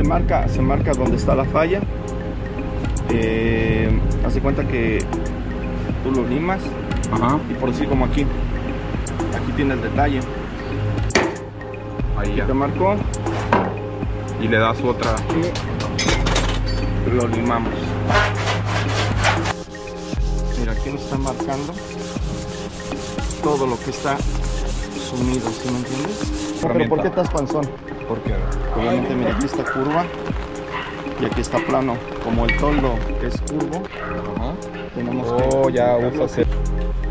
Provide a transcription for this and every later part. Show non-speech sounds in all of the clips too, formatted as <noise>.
se marca, se marca donde está la falla. Eh, hace cuenta que tú lo limas Ajá. y por decir como aquí, aquí tiene el detalle. Ahí ya. Te marcó Y le das otra. y lo limamos. Mira, aquí nos está marcando todo lo que está sumido, ¿sí me entiendes? Pero ¿por qué estás panzón? Porque Obviamente, mira, aquí está curva y aquí está plano. Como el toldo es curvo, tenemos Oh, que ya el.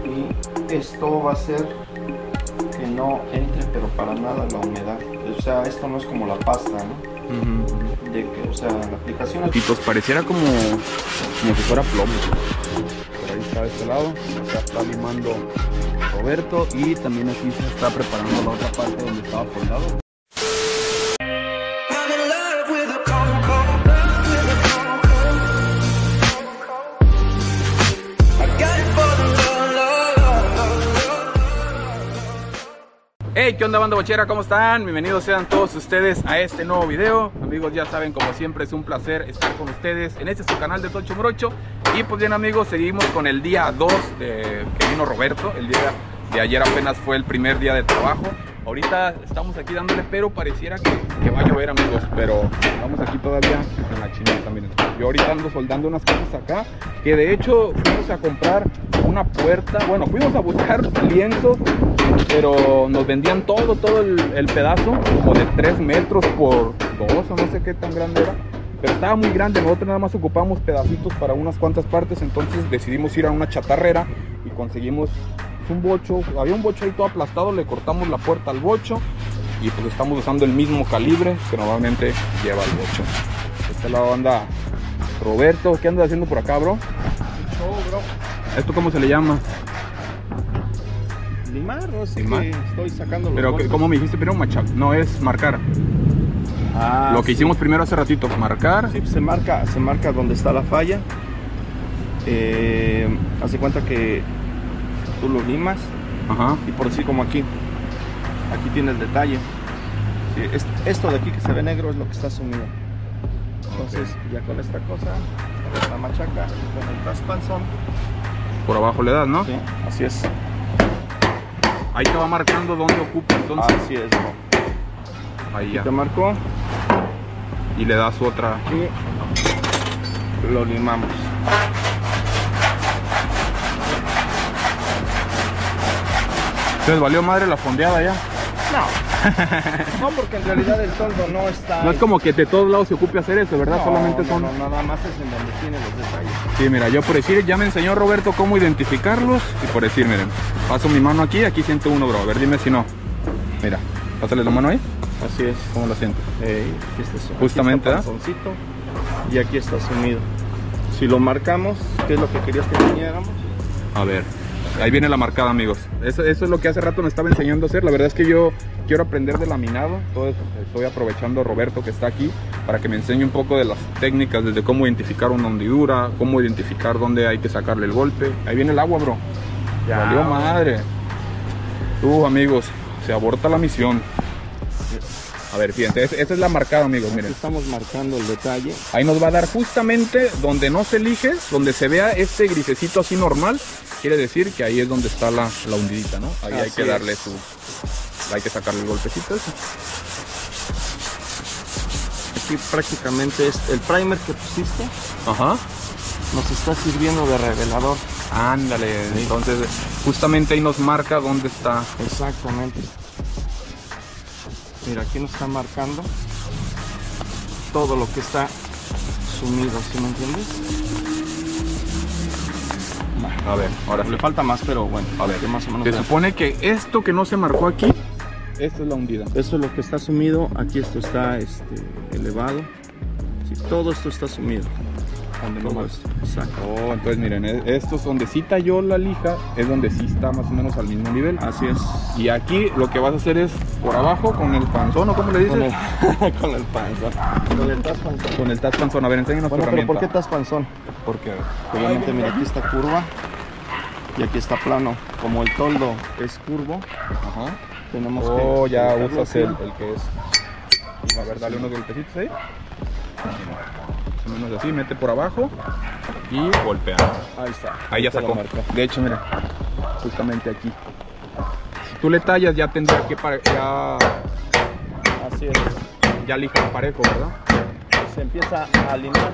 Y esto va a hacer que no entre, pero para nada la humedad. O sea, esto no es como la pasta, ¿no? De que, o sea, la aplicación aquí Titos, pareciera como, como si fuera plomo. Por ahí está de este lado. Acá está limando Roberto. Y también aquí se está preparando la otra parte donde estaba soldado. Hey, ¿qué onda banda bochera? ¿Cómo están? Bienvenidos sean todos ustedes a este nuevo video. Amigos, ya saben, como siempre es un placer estar con ustedes en este su canal de Tocho Morocho. Y pues bien amigos, seguimos con el día 2 de que vino Roberto. El día de ayer apenas fue el primer día de trabajo. Ahorita estamos aquí dándole, pero pareciera que, va a llover amigos. Pero estamos aquí todavía en la chinita, miren. Yo ahorita ando soldando unas cosas acá. Que de hecho fuimos a comprar una puerta. Bueno, fuimos a buscar lienzos pero nos vendían todo, todo el, el pedazo, como de 3 metros por 2 o no sé qué tan grande era. Pero estaba muy grande, nosotros nada más ocupamos pedacitos para unas cuantas partes, entonces decidimos ir a una chatarrera y conseguimos un bocho, había un bocho ahí todo aplastado, le cortamos la puerta al bocho y pues estamos usando el mismo calibre que normalmente lleva el bocho. De este lado anda Roberto, ¿qué andas haciendo por acá, bro? ¿Esto cómo se le llama? limar, no sé Limar. estoy sacando los Pero, golpes. ¿cómo me dijiste primero? Macha- No, es marcar. Ah, Lo que sí. hicimos primero hace ratito, marcar. Sí, se marca, se marca donde está la falla. Eh, hace cuenta que tú lo limas Ajá. y por decir como aquí, aquí tiene el detalle. Sí, es- esto de aquí que se ve negro es lo que está sumido. Entonces ya con esta cosa, la machaca, con el traspanzón, Por abajo le das, ¿no? sí, así es. Ahí te va marcando dónde ocupa, entonces. así es, ahí Aquí ya. te marcó Y le das otra. y lo limamos. Entonces valió madre la fondeada ya. No, <laughs> no porque en realidad el toldo no está. No es como que de todos lados se ocupe hacer eso, ¿verdad? No, Solamente son. no, nada más es en donde tiene los detalles. Sí, mira, yo por decir, ya me enseñó Roberto cómo identificarlos. Y por decir, miren, paso mi mano aquí, aquí siento uno, bro. A ver, dime si no. Mira, pásale la mano ahí. Así es. ¿Cómo lo siento? Eh, aquí está su- aquí Justamente, está y aquí está sumido. Si lo marcamos, ¿qué es lo que querías que enseñáramos? A ver, ahí viene la marcada, amigos. Eso, eso es lo que hace rato me estaba enseñando a hacer. La verdad es que yo quiero aprender de laminado. Eso, estoy aprovechando a Roberto que está aquí para que me enseñe un poco de las técnicas, desde cómo identificar una hundidura, cómo identificar dónde hay que sacarle el golpe. Ahí viene el agua, bro. Ya, Valió madre. Tú, amigos, se aborta la misión. A ver, fíjense, es- esa es la marcada, amigos, Aquí miren. estamos marcando el detalle. Ahí nos va a dar justamente donde no se elige, donde se vea este grisecito así normal, quiere decir que ahí es donde está la, la hundidita, ¿no? Ahí hay que es. darle su... Hay que sacarle el golpecito ese. Aquí prácticamente es el primer que pusiste Ajá. nos está sirviendo de revelador. Ándale, entonces justamente ahí nos marca dónde está. Exactamente. Mira, aquí nos está marcando todo lo que está sumido, ¿sí me entiendes? A ver, ahora sí. Le falta más, pero bueno, A ver, que más o menos. Se supone que esto que no se marcó aquí, esta es la hundida. Esto es lo que está sumido, aquí esto está este, elevado. Sí, todo esto está sumido. Donde no. Exacto. Oh, entonces miren, e- esto es donde sí talló la lija, es donde sí está más o menos al mismo nivel. Así es. Y aquí lo que vas a hacer es por abajo con el panzón, ¿o cómo le dices? Con el, <laughs> con el panzón. Con el taspanzón. Con el panzón. A ver, enséñanos Bueno, tu pero herramienta. ¿por qué taspanzón? Porque Obviamente, mira, aquí está curva y aquí está plano. Como el toldo es curvo, Ajá. tenemos Oh, que. ya colocarlo usas el, el que es. A ver, dale unos golpecitos ahí. O menos así, mete por abajo y golpea. Ahí está. Ahí ya sacó. De hecho, mira, justamente aquí. Si tú le tallas, ya tendrá que pare- ya, Así es. ya lija parejo, ¿verdad? Se empieza a alinear.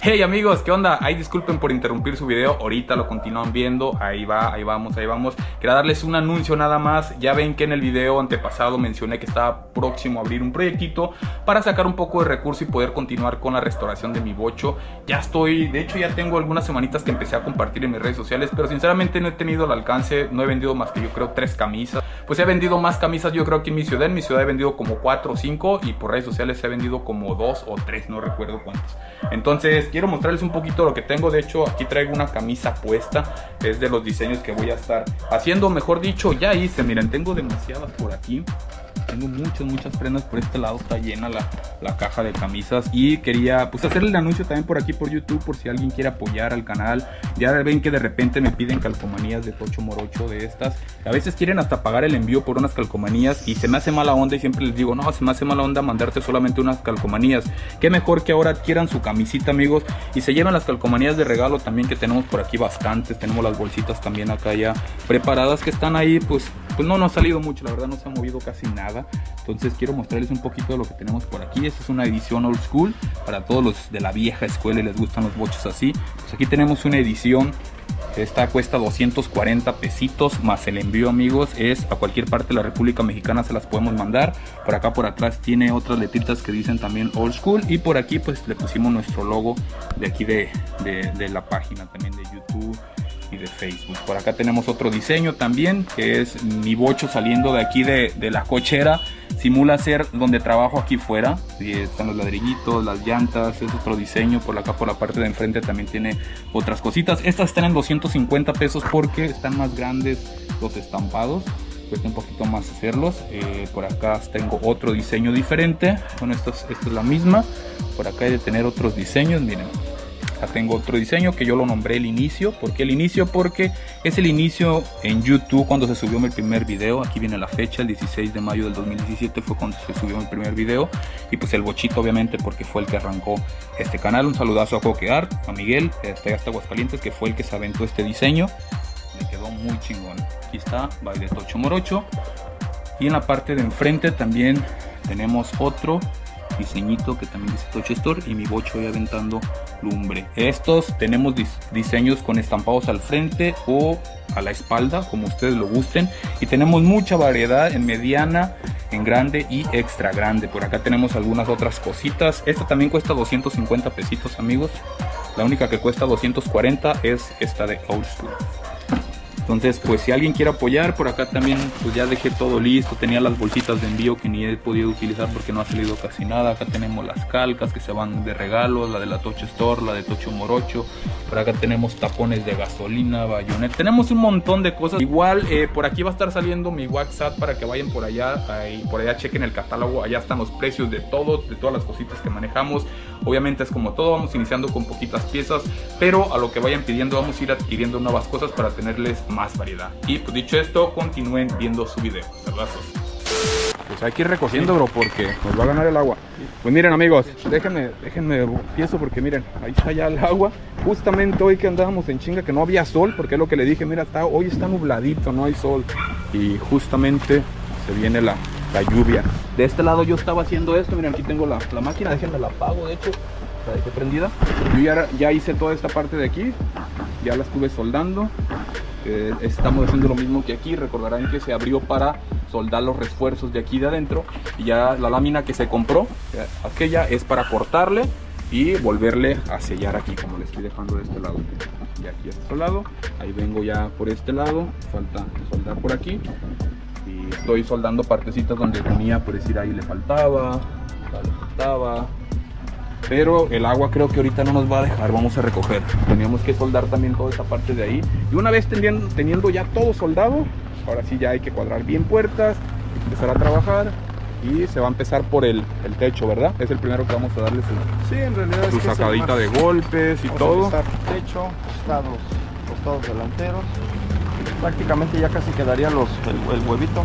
Hey amigos, ¿qué onda? Ay, disculpen por interrumpir su video, ahorita lo continúan viendo, ahí va, ahí vamos, ahí vamos. Quería darles un anuncio nada más, ya ven que en el video antepasado mencioné que estaba próximo a abrir un proyectito para sacar un poco de recurso y poder continuar con la restauración de mi bocho. Ya estoy, de hecho ya tengo algunas semanitas que empecé a compartir en mis redes sociales, pero sinceramente no he tenido el alcance, no he vendido más que yo creo tres camisas. Pues he vendido más camisas yo creo que en mi ciudad, en mi ciudad he vendido como cuatro o cinco y por redes sociales he vendido como dos o tres, no recuerdo cuántos. Entonces quiero mostrarles un poquito lo que tengo. De hecho, aquí traigo una camisa puesta. Es de los diseños que voy a estar haciendo. Mejor dicho, ya hice. Miren, tengo demasiadas por aquí. Tengo muchas, muchas prendas. Por este lado está llena la, la caja de camisas. Y quería pues hacerle el anuncio también por aquí por YouTube. Por si alguien quiere apoyar al canal. Ya ven que de repente me piden calcomanías de Tocho Morocho de estas. A veces quieren hasta pagar el envío por unas calcomanías. Y se me hace mala onda. Y siempre les digo, no, se me hace mala onda mandarte solamente unas calcomanías. Qué mejor que ahora adquieran su camisita, amigos. Y se lleven las calcomanías de regalo también que tenemos por aquí bastantes. Tenemos las bolsitas también acá ya preparadas que están ahí. Pues, pues no nos ha salido mucho, la verdad no se ha movido casi nada. Entonces quiero mostrarles un poquito de lo que tenemos por aquí. Esta es una edición old school para todos los de la vieja escuela y les gustan los bochos así. Pues aquí tenemos una edición esta cuesta 240 pesitos más el envío amigos es a cualquier parte de la República Mexicana se las podemos mandar. Por acá por atrás tiene otras letritas que dicen también old school y por aquí pues le pusimos nuestro logo de aquí de- de la página también de YouTube y de Facebook. Por acá tenemos otro diseño también que es mi bocho saliendo de aquí de, de la cochera. Simula ser donde trabajo aquí fuera. Y están los ladrillitos, las llantas, es otro diseño. Por acá, por la parte de enfrente también tiene otras cositas. Estas están en 250 pesos porque están más grandes los estampados. Cuesta un poquito más hacerlos. Eh, por acá tengo otro diseño diferente. Bueno, esta es, esta es la misma. Por acá hay de tener otros diseños. Miren, Acá tengo otro diseño que yo lo nombré el inicio. ¿Por qué el inicio? Porque es el inicio en YouTube cuando se subió mi primer video. Aquí viene la fecha, el 16 de mayo del 2017 fue cuando se subió mi primer video. Y pues el bochito obviamente porque fue el que arrancó este canal. Un saludazo a Coqueart, a Miguel, este hasta Aguascalientes, que fue el que se aventó este diseño. Me quedó muy chingón. Aquí está, baile Tocho Morocho. Y en la parte de enfrente también tenemos otro diseñito que también dice Tocho Store y mi bocho ahí aventando lumbre. Estos tenemos dis- diseños con estampados al frente o a la espalda, como ustedes lo gusten. Y tenemos mucha variedad en mediana, en grande y extra grande. Por acá tenemos algunas otras cositas. Esta también cuesta 250 pesitos, amigos. La única que cuesta 240 es esta de Old School. Entonces, pues si alguien quiere apoyar, por acá también pues ya dejé todo listo. Tenía las bolsitas de envío que ni he podido utilizar porque no ha salido casi nada. Acá tenemos las calcas que se van de regalo, la de la Tocho Store, la de Tocho Morocho. Por acá tenemos tapones de gasolina, bayonet. Tenemos un montón de cosas. Igual eh, por aquí va a estar saliendo mi WhatsApp para que vayan por allá. Ahí, por allá chequen el catálogo. Allá están los precios de todo, de todas las cositas que manejamos. Obviamente es como todo, vamos iniciando con poquitas piezas, pero a lo que vayan pidiendo vamos a ir adquiriendo nuevas cosas para tenerles más variedad. Y pues dicho esto, continúen viendo su video. Saludazos. Pues hay que ir recogiendo, bro, porque nos va a ganar el agua. Pues miren, amigos, déjenme, déjenme empiezo porque miren, ahí está ya el agua. Justamente hoy que andábamos en chinga, que no había sol, porque es lo que le dije, mira, está, hoy está nubladito, no hay sol. Y justamente se viene la, la lluvia. De este lado yo estaba haciendo esto, miren, aquí tengo la, la máquina, déjenme la apago, de hecho, la dejé. Yo ya, ya hice toda esta parte de aquí, ya la estuve soldando. Eh, estamos haciendo lo mismo que aquí. Recordarán que se abrió para soldar los refuerzos de aquí de adentro. Y ya la lámina que se compró, eh, aquella es para cortarle y volverle a sellar aquí, como le estoy dejando de este lado. Y aquí a este lado. Ahí vengo ya por este lado. Falta soldar por aquí. Y estoy soldando partecitas donde tenía, por decir, ahí le faltaba, le faltaba. Pero el agua creo que ahorita no nos va a dejar, vamos a recoger. Teníamos que soldar también toda esa parte de ahí. Y una vez teniendo, teniendo ya todo soldado, ahora sí ya hay que cuadrar bien puertas, empezar a trabajar y se va a empezar por el, el techo, ¿verdad? Es el primero que vamos a darle su, Sí, en realidad es su que es sacadita de golpes y Vamos a todo. empezar techo, costados, costados delanteros. prácticamente ya casi quedaría los, el, el huevito.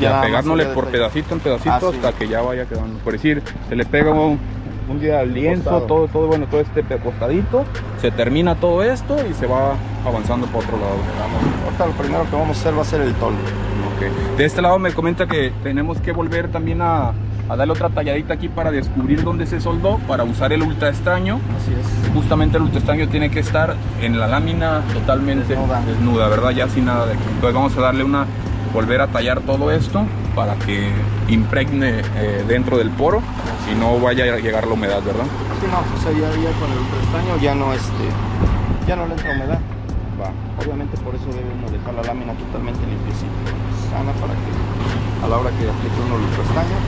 Ya, nada más pegándole por pedacito en pedacito Ah, sí. hasta que ya vaya quedando. Por decir, se le pega un, un día lienzo, Costado. todo, todo, bueno, todo este costadito, se termina todo esto y se va avanzando por otro lado. Vamos, Ahorita lo primero que vamos a hacer va a ser el. Ok. De este lado me comenta que tenemos que volver también a, a darle otra talladita aquí para descubrir dónde se soldó, para usar el ultra extraño. Así es. Justamente el ultra extraño tiene que estar en la lámina totalmente Desnuda. desnuda, ¿verdad? Ya sin nada de aquí. Entonces vamos a darle una, volver a tallar todo esto para que impregne eh, dentro del poro y no vaya a llegar la humedad, ¿verdad? Sí, no, o sea, ya, ya con el ultraestaño ya no, este, ya no le entra humedad. Va. Obviamente por eso debe uno dejar la lámina totalmente limpiecita, sana para que a la hora que aplique uno el ultraestaño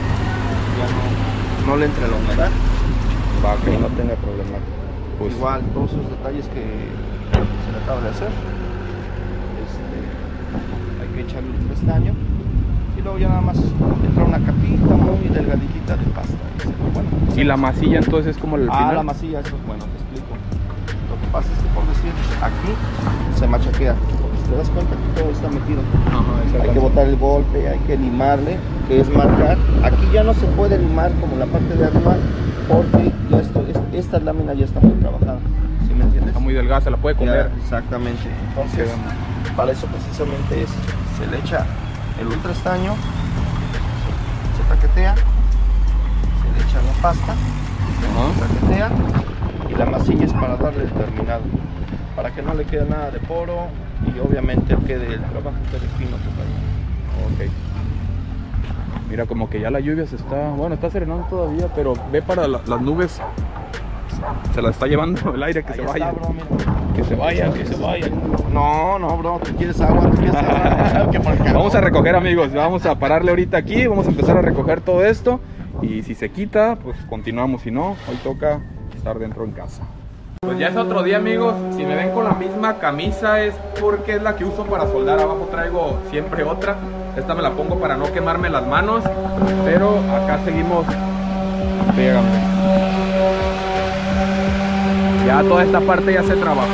ya no, no le entre la humedad Va, y no tenga problemas. Pues, Igual todos esos detalles que se le acaba de hacer, este, hay que echarle el ultraestaño y luego ya nada más entra una capita muy delgadita de pasta. y bueno, Y la masilla entonces es como el Ah, final. la masilla, eso es bueno, te explico. Lo que pasa es que por decir, aquí se machaquea. Porque si te das cuenta que todo está metido. Ajá, Hay que botar el golpe, hay que limarle, que es marcar. Aquí ya no se puede limar como la parte de arriba porque ya esto, es- esta lámina ya está muy trabajada. ¿Sí me entiendes? Está muy delgada, se la puede Ya, comer. exactamente. Entonces, para eso precisamente es, se le echa el ultra estaño, se paquetea, se le echa la pasta, Ajá. paquetea y la masilla es para darle el terminado, para que no le quede nada de poro y obviamente quede el trabajo quede fino. Ok. Mira, como que ya la lluvia se está, bueno, está serenando todavía, pero ve para la- las nubes, se la está llevando el aire, que Ahí se está, vaya, bro, que se vaya, que se vaya. No, no, bro, tú quieres agua, tú quieres agua. <laughs> Vamos a recoger amigos, vamos a pararle ahorita aquí, vamos a empezar a recoger todo esto. Y si se quita, pues continuamos, si no, hoy toca estar dentro en casa. Pues ya es otro día amigos, si me ven con la misma camisa es porque es la que uso para soldar, abajo traigo siempre otra, esta me la pongo para no quemarme las manos, pero acá seguimos, pégame. Ya toda esta parte ya se trabajó.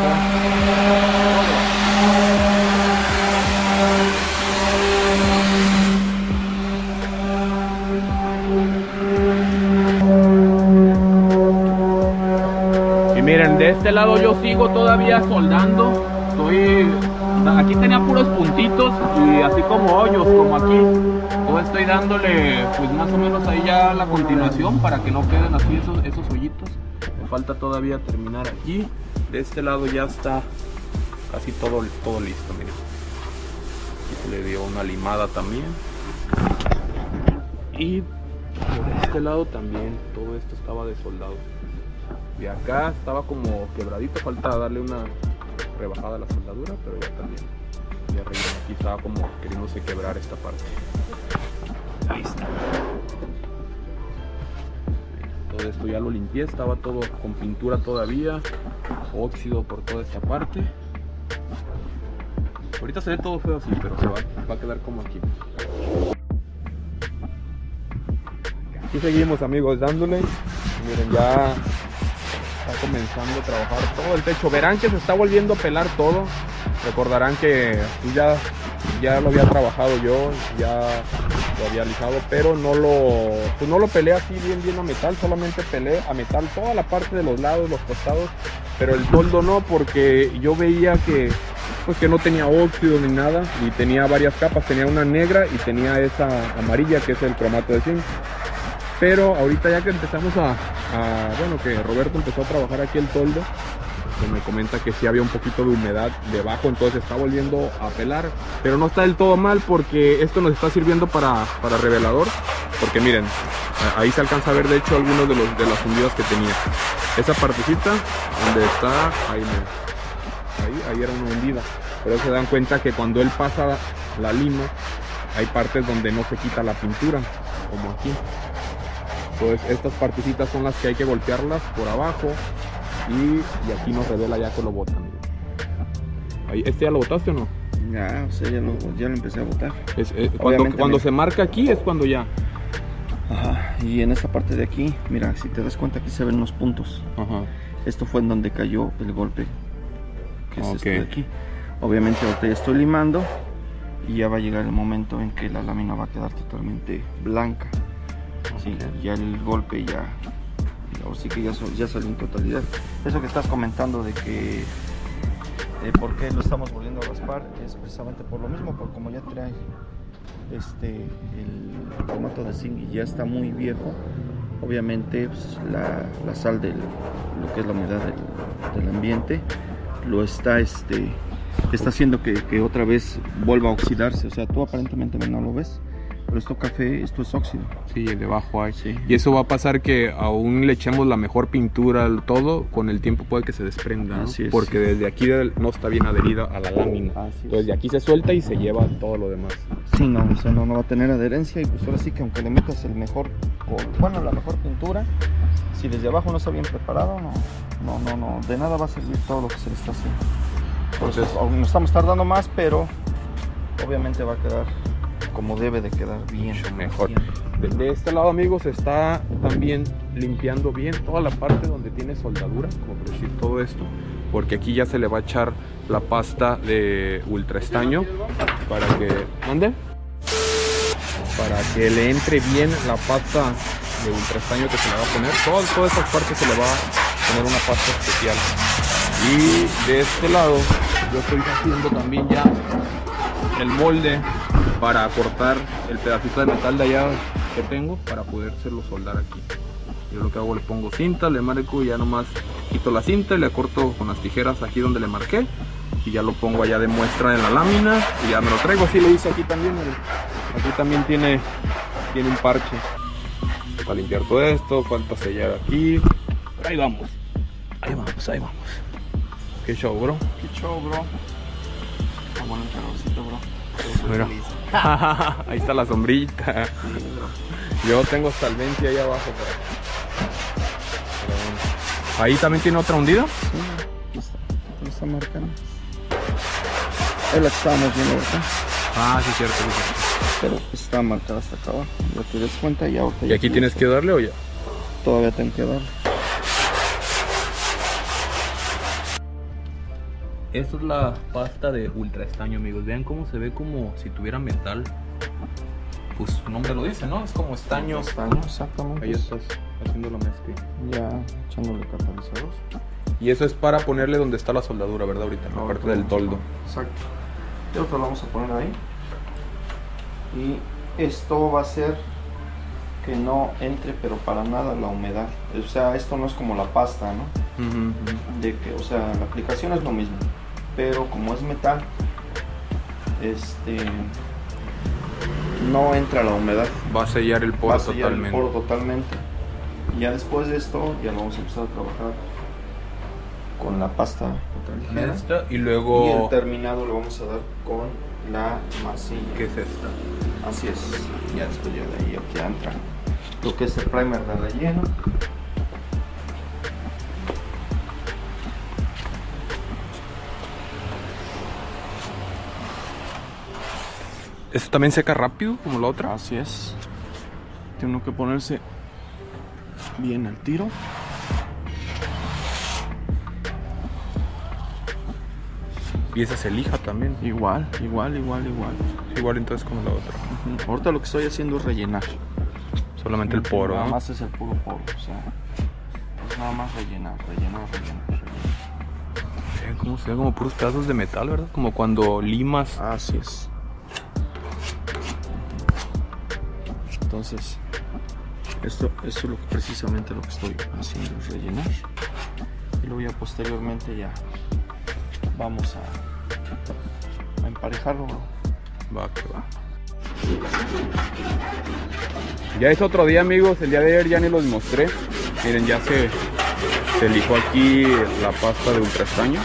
Y miren, de este lado yo sigo todavía soldando. Estoy. Aquí tenía puros puntitos y así como hoyos, como aquí. Yo estoy dándole, pues más o menos ahí ya la continuación para que no queden así esos, esos hoyitos. Falta todavía terminar aquí. De este lado ya está casi todo, todo listo, miren. Aquí se le dio una limada también. Y por este lado también todo esto estaba desoldado. De acá estaba como quebradito, falta darle una rebajada a la soldadura, pero ya también. Y arriba aquí estaba como queriéndose quebrar esta parte. Ahí. Todo esto ya lo limpié, estaba todo con pintura todavía, óxido por toda esta parte. Ahorita se ve todo feo así, pero se va, va a quedar como aquí. Aquí seguimos amigos dándole. Miren, ya está comenzando a trabajar todo el techo. Verán que se está volviendo a pelar todo. Recordarán que ya, ya lo había trabajado yo, ya lo había alisado, pero no lo, pues no lo peleé así bien bien a metal, solamente peleé a metal toda la parte de los lados, los costados, pero el toldo no, porque yo veía que pues que no tenía óxido ni nada y tenía varias capas, tenía una negra y tenía esa amarilla que es el cromato de zinc. Pero ahorita ya que empezamos a- bueno, que Roberto empezó a trabajar aquí el toldo, me comenta que sí había un poquito de humedad debajo, entonces está volviendo a pelar. Pero no está del todo mal porque esto nos está sirviendo para, para revelador. Porque miren, ahí se alcanza a ver de hecho algunos de, los, de las hundidas que tenía. Esa partecita donde está, ahí, ahí, ahí era una hundida. Pero se dan cuenta que cuando él pasa la lima, hay partes donde no se quita la pintura, como aquí. Entonces estas partecitas son las que hay que golpearlas por abajo y, y aquí nos revela ya que lo botan. Ahí, ¿Este ya lo botaste o no? Ya, o sea, ya lo, ya lo empecé a botar. Es, eh, cuando se marca aquí es cuando ya. Ajá, y en esta parte de aquí, mira, si te das cuenta aquí se ven unos puntos. Ajá. Esto fue en donde cayó el golpe, que es esto de aquí. Obviamente ahorita ya estoy limando y ya va a llegar el momento en que la lámina va a quedar totalmente blanca. Sí, ya el golpe ya, ahora sí que ya, ya salió en totalidad. Eso que estás comentando de que eh, por qué lo estamos volviendo a raspar es precisamente por lo mismo, porque como ya trae este el formato de zinc y ya está muy viejo, obviamente pues, la, la sal del lo que es la humedad del, del ambiente lo está este está haciendo que, que otra vez vuelva a oxidarse. O sea, tú aparentemente no lo ves, pero esto café, esto es óxido. Sí, el debajo hay. Sí. Y eso va a pasar que aún le echemos la mejor pintura, al todo, con el tiempo puede que se desprenda, ¿no? Así es. Porque desde aquí no está bien adherida a la lámina. Así es. Entonces de aquí se suelta y se lleva todo lo demás. Sí, no, o sea, no, no va a tener adherencia y pues ahora sí que aunque le metas el mejor, bueno, la mejor pintura, si desde abajo no está bien preparado, no, no, no, no, de nada va a servir todo lo que se le está haciendo. Entonces, nos estamos tardando más, pero obviamente va a quedar como debe de quedar bien. Mejor. De, este lado, amigos, está también limpiando bien toda la parte donde tiene soldadura, como por decir todo esto, porque aquí ya se le va a echar la pasta de ultra estaño para que. ¿Mande? Para que le entre bien la pasta de ultra estaño que se le va a poner. Todas, todas estas partes se le va a poner una pasta especial. Y de este lado, yo estoy haciendo también ya el molde para cortar el pedacito de metal de allá que tengo para podérselo soldar aquí. Yo lo que hago le pongo cinta, le marco y ya nomás quito la cinta y le corto con las tijeras aquí donde le marqué y ya lo pongo allá de muestra en la lámina y ya me lo traigo. Así lo hice aquí también. el- aquí también tiene, tiene un parche para limpiar todo esto, falta sellar aquí. Pero ahí vamos, ahí vamos, ahí vamos. Qué show, bro. Qué show, bro. Está bueno el calorcito, bro. Mira. <laughs> ahí está la sombrita. Yo tengo hasta el 20 ahí abajo. Pero... Ahí también tiene otra hundida. Sí, aquí está, aquí está marcando. Es la que estábamos viendo acá, Ah, sí, cierto. pero está marcada hasta acá abajo. Ya te des cuenta y ahorita ¿Y aquí tienes que darle o ya? Todavía tengo que darle. Esta es la pasta de ultra estaño, amigos. Vean cómo se ve como si tuviera metal. Pues su nombre lo dice, ¿no? Es como estaño. Estaño, exactamente. Ahí estás haciendo la mezcla. Ya echándole catalizador. Y eso es para ponerle donde está la soldadura, ¿verdad? Ahorita, en la parte del toldo. Exacto. Y otro lo vamos a poner ahí. Y esto va a hacer que no entre, pero para nada la humedad. O sea, esto no es como la pasta, ¿no? de que, o sea, la aplicación es lo mismo, pero como es metal, este no entra la humedad, Va a sellar el poro va a sellar el totalmente. poro totalmente. Y ya después de esto, ya vamos a empezar a trabajar con la pasta ligera. Esta, y Y el luego. terminado lo vamos a dar con la masilla. ¿Qué es esta? Así es. Ya después ya de ahí aquí entra lo que es el primer de relleno. ¿Esto también seca rápido como la otra? Así es. Tiene uno que ponerse bien al tiro. Y esa se lija también. Igual, igual, igual, igual. Igual entonces como la otra. Ahorita lo que estoy haciendo es rellenar. Solamente el poro, Nada ¿no? más es el puro poro. O sea, es nada más rellenar, rellenar, rellenar. rellenar. Ven como puros pedazos de metal, ¿verdad? Como cuando limas. Así es. Entonces, esto, es lo precisamente lo que estoy haciendo, rellenar. Y luego ya posteriormente ya vamos a, emparejarlo. Va que va. Ya es otro día, amigos. El día de ayer ya ni los mostré. Miren, ya se, se lijó aquí la pasta de ultra estaño.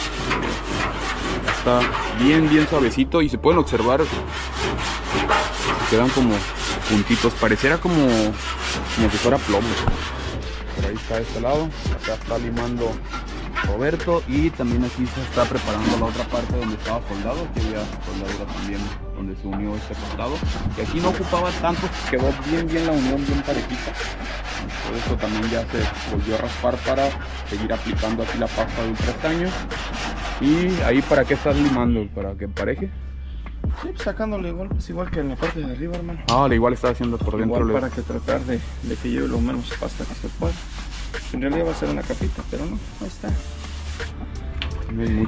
Está bien, bien suavecito y se pueden observar. Se quedan como puntitos. Pareciera como, como si fuera plomo. Por ahí está este lado. Acá está limando Roberto y también aquí se está preparando la otra parte donde estaba soldado, que había soldadura también donde se unió este costado, que aquí no ocupaba tanto, quedó bien bien la unión, bien parejita. Por eso también ya se volvió a raspar para seguir aplicando aquí la pasta de ultra estaño. Y ahí para qué estás limando, para que pareje. Sí, pues sacándole golpes igual que en la parte de arriba, hermano. Ah, al igual está haciendo por dentro. Igual para que tratar de, de que lleve lo menos pasta que se pueda. En realidad va a ser una capita, pero no, ahí está.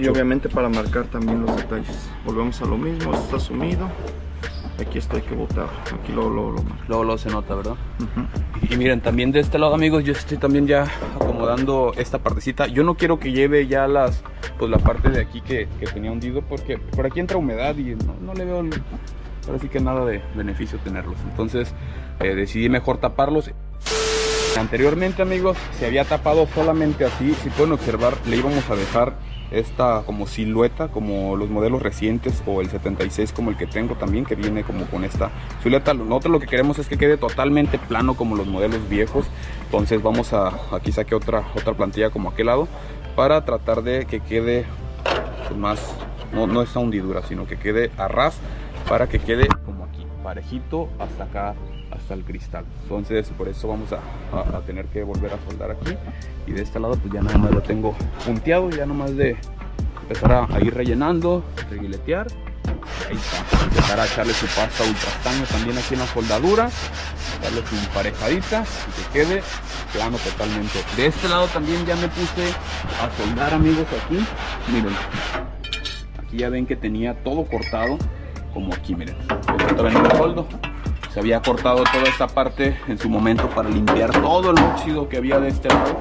Y obviamente para marcar también los detalles. Volvemos a lo mismo, está sumido. Aquí esto hay que botar. Aquí. Luego, luego se nota, ¿verdad? Y miren, también de este lado, amigos, yo estoy también ya acomodando esta partecita. Yo no quiero que lleve ya las, pues la parte de aquí que, que tenía hundido, porque por aquí entra humedad y no, no le veo, ahora sí que nada de beneficio tenerlos. Entonces eh, decidí mejor taparlos. Anteriormente, amigos, se había tapado solamente así. Si pueden observar, le íbamos a dejar esta como silueta, como los modelos recientes o el 76 como el que tengo también, que viene como con esta silueta. Nosotros lo que queremos es que quede totalmente plano como los modelos viejos. Entonces vamos a, aquí saqué otra, otra plantilla como aquel lado, para tratar de que quede más, no, no esta hundidura, sino que quede a ras, para que quede como aquí, parejito hasta acá hasta el cristal. Entonces por eso vamos a, tener que volver a soldar aquí. Y de este lado pues ya nada más lo tengo punteado ya nomás de empezar a, ir rellenando reguiletear. Ahí está. Empezar a echarle su pasta ultrastaño también aquí en la soldadura. Darle su emparejadita y que quede plano totalmente. De este lado también ya me puse a soldar amigos aquí. Miren. Aquí ya ven que tenía todo cortado como aquí miren. Esto lo soldo se había cortado toda esta parte en su momento para limpiar todo el óxido que había de este lado.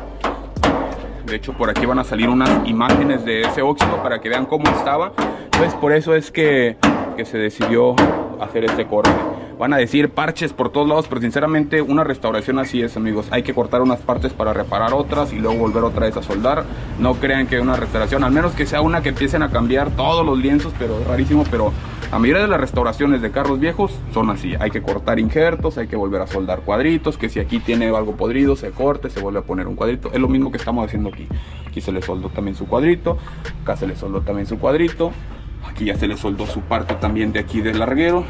De hecho por aquí van a salir unas imágenes de ese óxido para que vean cómo estaba. Pues por eso es que, que se decidió hacer este corte. Van a decir parches por todos lados pero sinceramente una restauración así es amigos. Hay que cortar unas partes para reparar otras y luego volver otra vez a soldar. No crean que una restauración al menos que sea una que empiecen a cambiar todos los lienzos pero es rarísimo pero la mayoría de las restauraciones de carros viejos son así. Hay que cortar injertos, hay que volver a soldar cuadritos, que si aquí tiene algo podrido se corte, se vuelve a poner un cuadrito. Es lo mismo que estamos haciendo aquí. Aquí se le soldó también su cuadrito, acá se le soldó también su cuadrito, aquí ya se le soldó su parte también de aquí del larguero.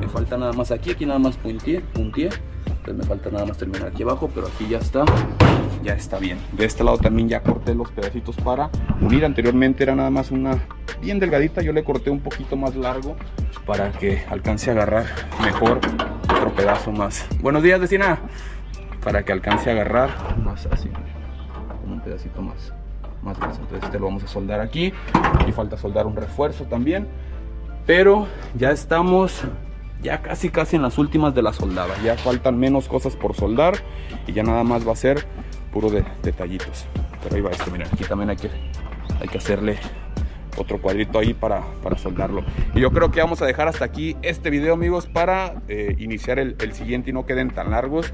Me falta nada más aquí, aquí nada más puntié, puntié. Me falta nada más terminar aquí abajo, pero aquí ya está, ya está bien. De este lado también ya corté los pedacitos para unir. Anteriormente era nada más una bien delgadita, yo le corté un poquito más largo para que alcance a agarrar mejor otro pedazo más. Buenos días, vecina. Para que alcance a agarrar más así, un pedacito más, más grueso. Entonces este lo vamos a soldar aquí. Aquí falta soldar un refuerzo también. Pero ya estamos ya casi casi en las últimas de la soldada. Ya faltan menos cosas por soldar y ya nada más va a ser puro de detallitos. Pero ahí va esto, miren, aquí también hay que, hay que hacerle otro cuadrito ahí para, para soldarlo. Y yo creo que vamos a dejar hasta aquí este video, amigos, para eh, iniciar el, el siguiente y no queden tan largos.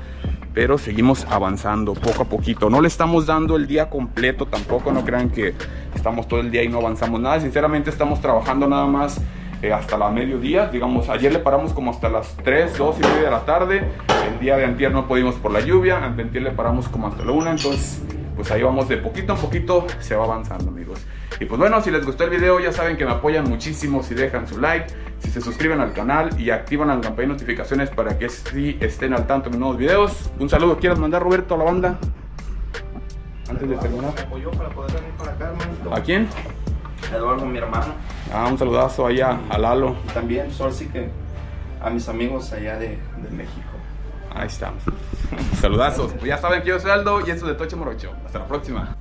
Pero seguimos avanzando poco a poquito. No le estamos dando el día completo tampoco. No crean que estamos todo el día y no avanzamos nada. Sinceramente estamos trabajando nada más eh, hasta la mediodía. Digamos, ayer le paramos como hasta las 3, 2 y media de la tarde. El día de antier no pudimos por la lluvia. Antier le paramos como hasta la 1. Entonces, pues ahí vamos de poquito a poquito. Se va avanzando, amigos. Y pues bueno, si les gustó el video, ya saben que me apoyan muchísimo si dejan su like, si se suscriben al canal y activan la campana de notificaciones para que sí estén al tanto de mis nuevos videos. Un saludo, ¿quieres mandar Roberto a la banda? Antes de terminar. ¿A quién? Eduardo, mi hermano. Ah, un saludazo ahí a, a Lalo. Y también, pues, ahora sí que a mis amigos allá de, de México. Ahí estamos. Saludazos. Pues ya saben que yo soy Aldo y esto es de Toche Morocho. Hasta la próxima.